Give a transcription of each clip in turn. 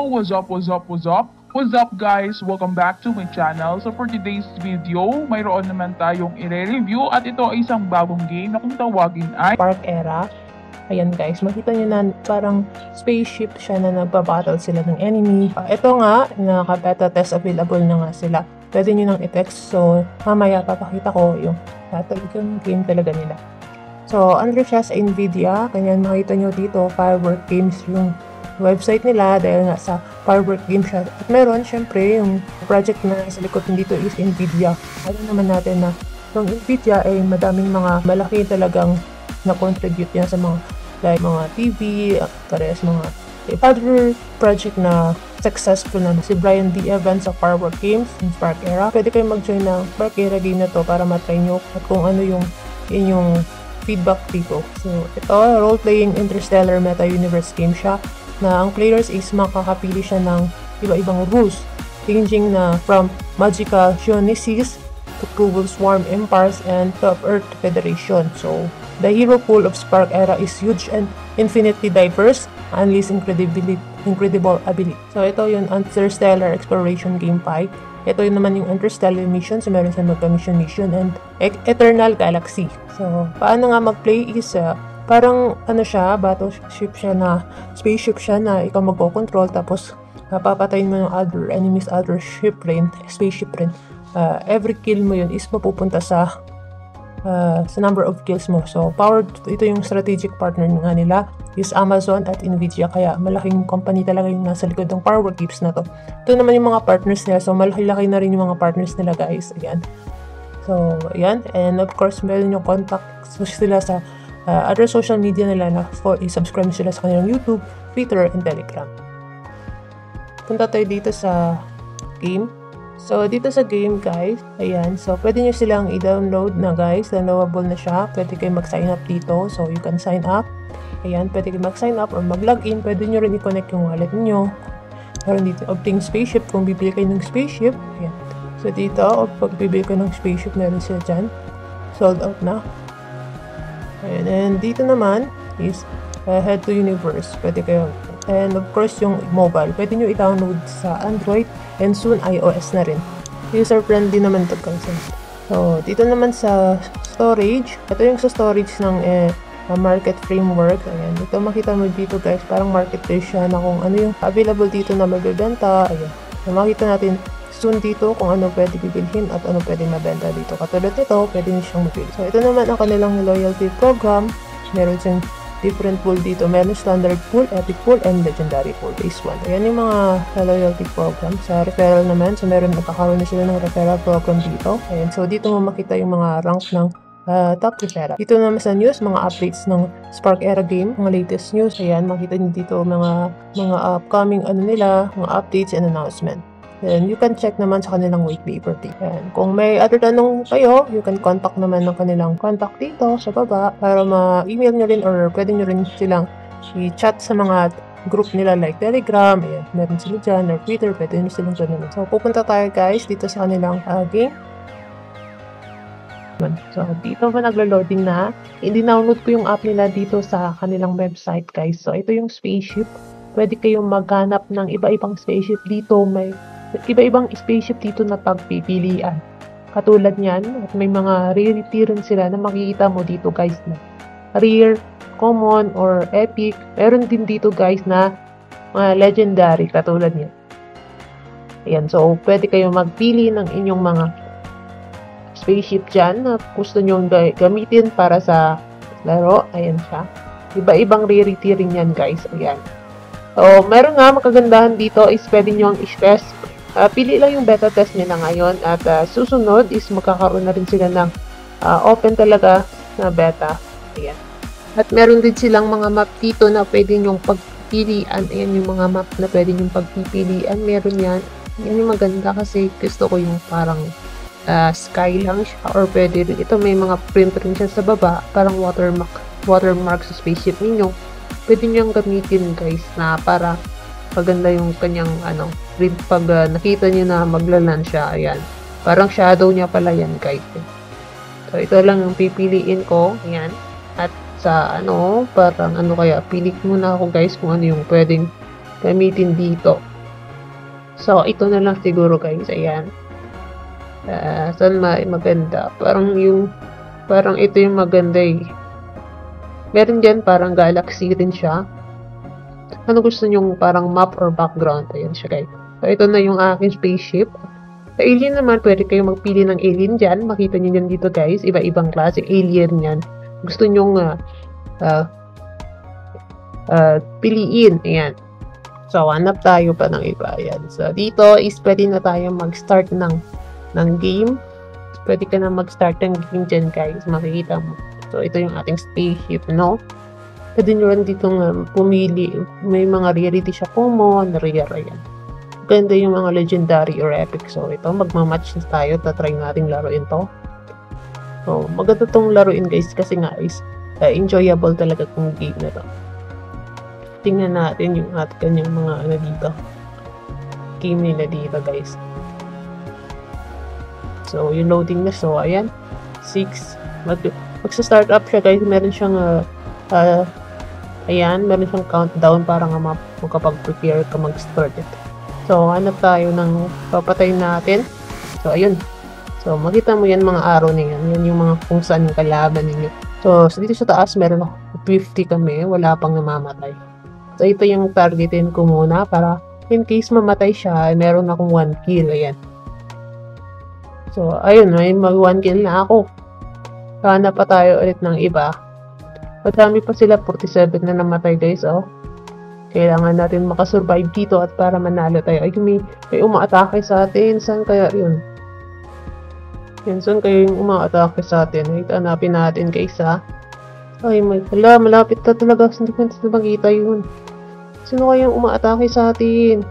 What's up, what's up, what's up? What's up guys? Welcome back to my channel. So for today's video, mayroon naman tayong i-review at ito ay isang bagong game na kung tawagin ay Park Era. Ayan guys, makita nyo na parang spaceship siya na nagbabattle sila ng enemy. Uh, ito nga, naka-beta test available na nga sila. Pwede nyo nang i-text. So, mamaya papakita ko yung battle yung game talaga nila. So, under siya sa NVIDIA. Kanya makita nyo dito, Firework Games yung website nila dahil nga sa Firework Games siya. At meron, syempre, yung project na sa likod dito is NVIDIA. Alam naman natin na yung NVIDIA ay madaming mga malaki talagang na-contribute yan sa mga like mga TV, pares mga other project na successful na si Brian D. Evans sa Firework Games in Spark Era. Pwede kayo mag-join ng Spark Era game na to para matry nyo at kung ano yung inyong feedback dito. So, ito, role-playing interstellar meta-universe game siya na ang players is makakapili siya ng iba-ibang rules ranging na from magical Geonesis to Cruel Swarm Empires and Top Earth Federation. So, the hero pool of Spark Era is huge and infinitely diverse, unleash incredibility, incredible ability. So, ito yung Interstellar Exploration Game 5. Ito yun naman yung Interstellar Mission. So, meron sa Magka-Mission Mission and E- Eternal Galaxy. So, paano nga mag-play is uh, parang ano siya, battleship siya na spaceship siya na ikaw magko-control tapos napapatayin mo yung other enemies, other ship rin, spaceship rin. Uh, every kill mo yun is mapupunta sa uh, sa number of kills mo. So, powered, ito yung strategic partner nga nila is Amazon at Nvidia. Kaya malaking company talaga yung nasa likod ng Power Games na to. Ito naman yung mga partners nila. So, malaki-laki na rin yung mga partners nila guys. Ayan. So, ayan. And of course, meron yung contact sila sa uh, other social media nila na for i-subscribe sila sa kanilang YouTube, Twitter, and Telegram. Punta tayo dito sa game. So, dito sa game, guys, ayan. So, pwede nyo silang i-download na, guys. Downloadable na siya. Pwede kayo mag-sign up dito. So, you can sign up. Ayan, pwede kayo mag-sign up or mag-login. Pwede nyo rin i-connect yung wallet nyo. Meron dito, obtain spaceship. Kung bibili kayo ng spaceship, ayan. So, dito, pag bibili kayo ng spaceship, meron sila dyan. Sold out na. Ayan, and dito naman is uh, Head to Universe. Pwede kayo And of course, yung mobile, pwede nyo i-download sa Android and soon iOS na rin. User-friendly naman to guys. So, dito naman sa storage, ito yung sa storage ng eh, market framework. Ayan, ito makita mo dito guys, parang marketplace siya na kung ano yung available dito na magbebenta. Ayan, so, makita natin soon dito kung ano pwede bibilhin at ano pwede mabenta dito. Katulad nito, pwede nyo siyang mapili. So, ito naman ang kanilang loyalty program. Meron siyang different pool dito. Meron standard pool, epic pool, and legendary pool. Base 1. Ayan yung mga loyalty program. Sa referral naman, so meron nagkakaroon na sila ng referral program dito. Ayan, so dito mo makita yung mga rank ng uh, top referral. Dito naman sa news, mga updates ng Spark Era game, mga latest news. Ayan, makita niyo dito mga mga upcoming ano nila, mga updates and announcement. Then, you can check naman sa kanilang paper dito. Ayan. Kung may other tanong kayo, you can contact naman ng kanilang contact dito sa baba para ma-email nyo rin or pwede nyo rin silang i-chat sa mga group nila like Telegram, ayan, meron sila dyan, or Twitter, pwede nyo silang ganun. So, pupunta tayo guys dito sa kanilang uh, game. So, dito ba naglo-loading na? I-download ko yung app nila dito sa kanilang website guys. So, ito yung spaceship. Pwede kayong maghanap ng iba-ibang spaceship dito. May iba-ibang spaceship dito na pagpipilian. Katulad niyan, at may mga rarity rin sila na makikita mo dito guys na rare, common, or epic. Meron din dito guys na mga legendary katulad niyan. Ayan, so pwede kayo magpili ng inyong mga spaceship dyan na gusto nyo gamitin para sa laro. Ayan siya. Iba-ibang rarity rin yan guys. Ayan. So, meron nga makagandahan dito is pwede nyo ang i-stress Uh, pili lang yung beta test nila ngayon at uh, susunod is magkakaroon na rin sila ng uh, open talaga na beta. Ayan. At meron din silang mga map dito na pwede nyong pagpilian. Ayan yung mga map na pwede nyong pagpipilian. Meron yan. Yan yung maganda kasi gusto ko yung parang uh, sky lang siya or pwede rin. Ito may mga print rin siya sa baba. Parang watermark, watermark sa spaceship ninyo. Pwede nyo gamitin guys na para Maganda yung kanyang ano, pag uh, nakita niyo na maglalan siya. Ayan. Parang shadow niya pala yan guys. So ito lang yung pipiliin ko. Ayan. At sa ano, parang ano kaya, pili muna ako guys kung ano yung pwedeng gamitin dito. So, ito na lang siguro guys. Ayan. Uh, saan ma maganda? Parang yung, parang ito yung maganda eh. Meron dyan parang galaxy rin siya. Ano gusto nyong parang map or background? Ayan siya guys. So, ito na yung aking spaceship. Sa alien naman, pwede kayong magpili ng alien dyan. Makita nyo yan dito guys. Iba-ibang klase alien yan. Gusto nyong uh, uh, uh, piliin. Ayan. So, hanap tayo pa ng iba. Ayan. So, dito is pwede na tayo mag-start ng, ng game. Pwede ka na mag-start ng game dyan guys. Makikita mo. So, ito yung ating spaceship, no? Pwede nyo rin dito nga pumili. May mga rarity siya common, rare, ayan. Ganda yung mga legendary or epic. So, ito, magmamatch na tayo. Tatry natin laruin to. So, maganda tong laruin guys kasi nga is uh, enjoyable talaga tong game na to. Tingnan natin yung at kanyang mga ano dito. Game nila dito guys. So, yung loading na. So, ayan. 6. Mag magsa-start up siya guys. Meron siyang uh, uh, ayan, meron siyang countdown para nga makapag-prepare ka mag-start ito. So, hanap tayo ng papatay natin. So, ayun. So, makita mo yan mga araw na yan. Yan yung mga kung saan yung kalaban ninyo. So, so dito sa taas, meron ako 50 kami. Wala pang namamatay. So, ito yung targetin ko muna para in case mamatay siya, meron akong 1 kill. Ayan. So, ayun. May mag 1 kill na ako. Hanap pa tayo ulit ng iba. Madami pa sila. 47 na namatay guys. Oh. Kailangan natin makasurvive dito at para manalo tayo. Ay, may, may umaatake sa atin. Saan kaya yun? Yan, saan kayo yung umaatake sa atin? Wait, hanapin natin guys ha. Ay, may, hala, malapit na talaga. Hindi ko na makita yun. Sino kaya yung umaatake sa atin?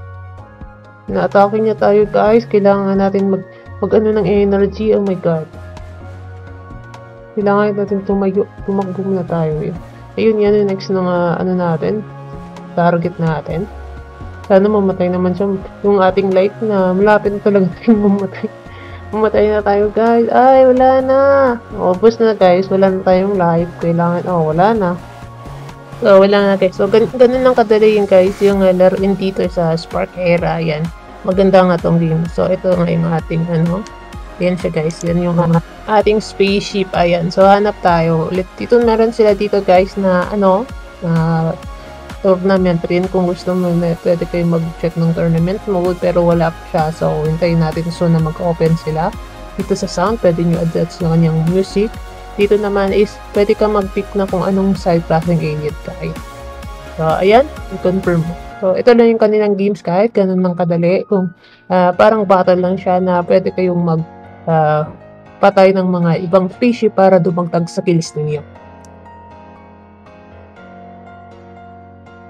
Inaatake niya tayo guys. Kailangan natin mag, mag ano ng energy. Oh my god. Kailangan natin tumayo. Tumakbo na tayo eh. Ayun, yan yung next ng uh, ano natin. Target natin. Sana mamatay naman siya. Yung ating light na malapit na talaga tayong mamatay. Mamatay na tayo guys. Ay, wala na. Obos na guys. Wala na tayong life. Kailangan, oh, wala na. So, wala na guys. So, gan ganun lang kadali yung guys. Yung uh, laruin dito sa Spark Era. Yan. Maganda nga tong game. So, ito nga yung ating ano. Yan siya guys. Yan yung uh, ating spaceship. Ayan. So, hanap tayo. Ulit dito meron sila dito guys na ano. Na tournament rin kung gusto mo may, pwede kayo mag-check ng tournament mode pero wala pa siya so hintayin natin so na mag-open sila dito sa sound pwede nyo adjust yung kanyang music dito naman is pwede ka mag-pick na kung anong side classing alien ka so ayan i-confirm mo so ito lang yung kanilang games kahit ganun lang kadali kung uh, parang battle lang siya na pwede kayong mag uh, patay ng mga ibang spaceship para dumagtag sa kills ninyo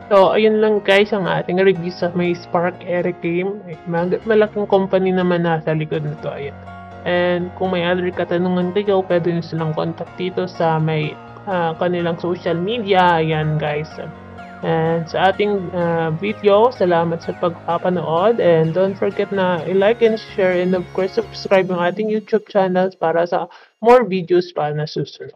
So, ayun lang guys ang ating review sa may Spark Eric game. Malaking company naman nasa likod nito. Ayan. And kung may other katanungan kayo, pwede nyo silang contact dito sa may uh, kanilang social media. Ayan guys. And sa ating uh, video, salamat sa pagpapanood. And don't forget na i-like and share and of course subscribe ang ating YouTube channel para sa more videos pa na susunod.